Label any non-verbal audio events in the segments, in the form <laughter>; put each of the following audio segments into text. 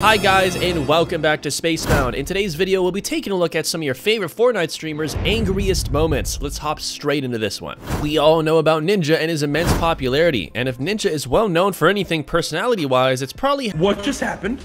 Hi guys and welcome back to Spacebound. In today's video, we'll be taking a look at some of your favorite Fortnite streamers' angriest moments. Let's hop straight into this one. We all know about Ninja and his immense popularity, and if Ninja is well known for anything personality-wise, it's probably- What just happened?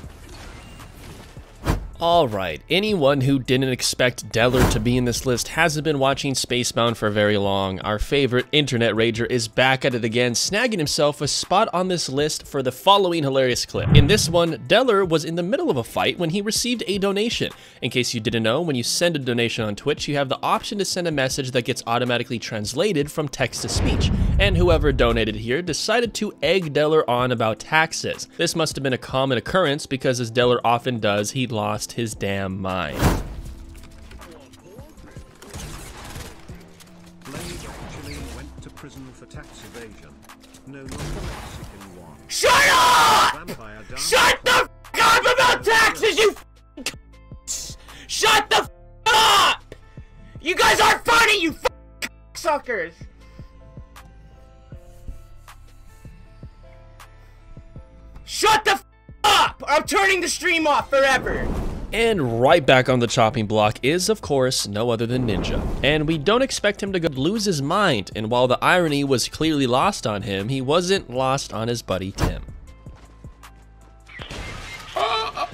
Alright, anyone who didn't expect Dellor to be in this list hasn't been watching Spacebound for very long. Our favorite internet rager is back at it again, snagging himself a spot on this list for the following hilarious clip. In this one, Dellor was in the middle of a fight when he received a donation. In case you didn't know, when you send a donation on Twitch, you have the option to send a message that gets automatically translated from text to speech. And whoever donated here decided to egg Dellor on about taxes. This must have been a common occurrence because as Dellor often does, he lost his damn mind. Blade actually went to prison for tax evasion. No longer Mexican one. Shut up! Shut the f up about taxes, you f! Shut the f up! You guys aren't funny, you f suckers! Shut the f up! I'm turning the stream off forever! And right back on the chopping block is, of course, no other than Ninja. And we don't expect him to go lose his mind, and while the irony was clearly lost on him, he wasn't lost on his buddy Tim. Uh,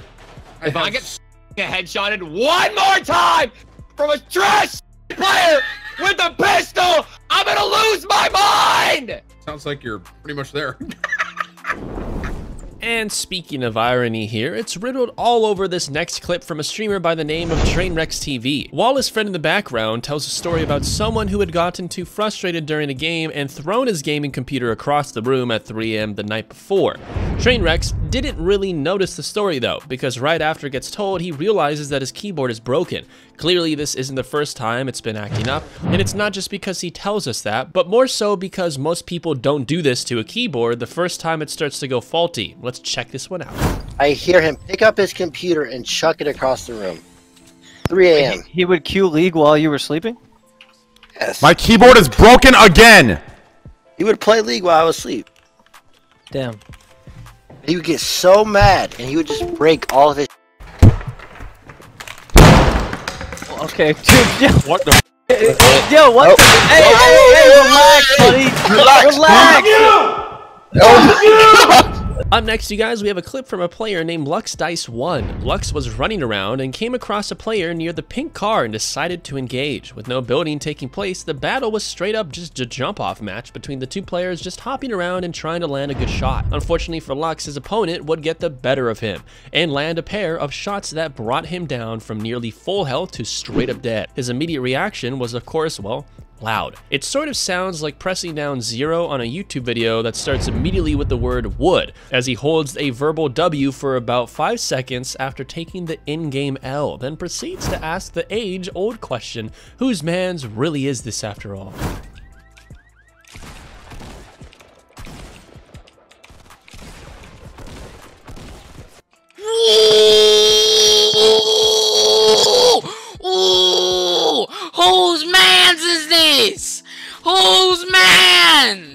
if I get <laughs> <laughs> headshotted one more time from a trash player with a pistol, I'm gonna lose my mind! Sounds like you're pretty much there. <laughs> And speaking of irony here, it's riddled all over this next clip from a streamer by the name of Trainwrecks TV. Wallace's friend in the background tells a story about someone who had gotten too frustrated during a game and thrown his gaming computer across the room at 3am the night before. Trainwrecks didn't really notice the story though, because right after it gets told, he realizes that his keyboard is broken. Clearly this isn't the first time it's been acting up, and it's not just because he tells us that, but more so because most people don't do this to a keyboard the first time it starts to go faulty. Let's check this one out. I hear him pick up his computer and chuck it across the room. 3 a.m. He would cue League while you were sleeping? Yes. My keyboard is broken again! He would play League while I was asleep. Damn. He would get so mad and he would just break all of his. <laughs> Okay, <laughs> dude, yo, What the? yo, what Oh. the? Hey, hey, hey, relax, buddy. Relax. Up next, you guys, we have a clip from a player named Lux Dice 1. Lux was running around and came across a player near the pink car and decided to engage. With no building taking place, the battle was straight up just a jump off match between the two players just hopping around and trying to land a good shot. Unfortunately for Lux, his opponent would get the better of him and land a pair of shots that brought him down from nearly full health to straight up dead. His immediate reaction was, of course, well, loud. It sort of sounds like pressing down zero on a YouTube video that starts immediately with the word would, as he holds a verbal W for about 5 seconds after taking the in-game L, then proceeds to ask the age-old question, whose man's really is this after all? Man's is this? Whose man's?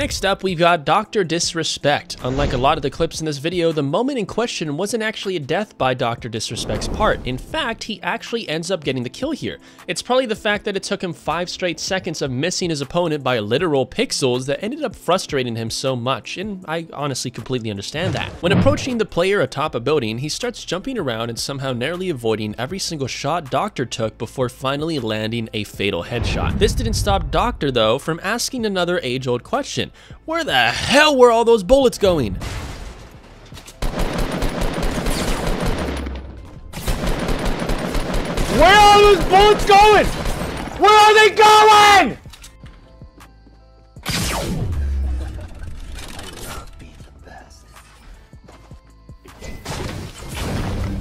Next up, we've got Dr. Disrespect. Unlike a lot of the clips in this video, the moment in question wasn't actually a death by Dr. Disrespect's part. In fact, he actually ends up getting the kill here. It's probably the fact that it took him 5 straight seconds of missing his opponent by literal pixels that ended up frustrating him so much, and I honestly completely understand that. When approaching the player atop a building, he starts jumping around and somehow narrowly avoiding every single shot Doctor took before finally landing a fatal headshot. This didn't stop Doctor, though, from asking another age-old question. Where the hell were all those bullets going? Where are those bullets going? Where are they going?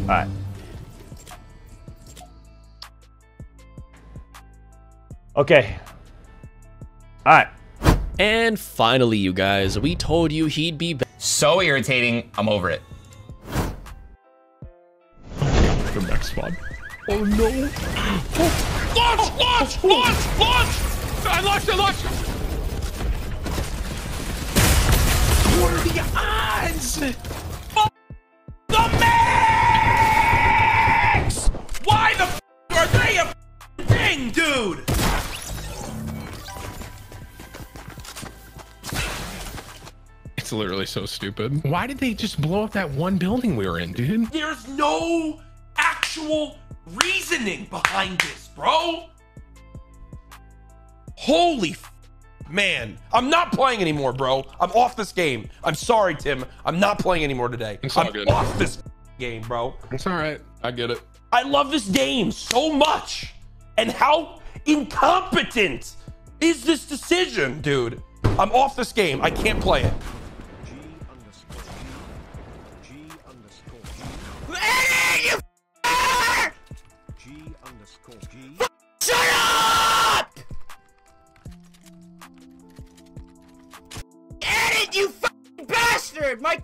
Alright. Okay. Alright. And finally, you guys, we told you he'd be back. So irritating, I'm over it. The next one. Oh no. <gasps> Oh. Launch, launch, launch! I launched, I launched! What are the odds? The max! Why the are they a thing, dude? It's literally so stupid. Why did they just blow up that one building we were in, dude? There's no actual reasoning behind this, bro. Holy f- man. I'm not playing anymore, bro. I'm off this game. I'm sorry, Tim. I'm not playing anymore today. It's all I'm good. off this game, bro. It's all right. I get it. I love this game so much. And how incompetent is this decision, dude? I'm off this game. I can't play it. G underscore G. Shut up! Edit, you bastard! My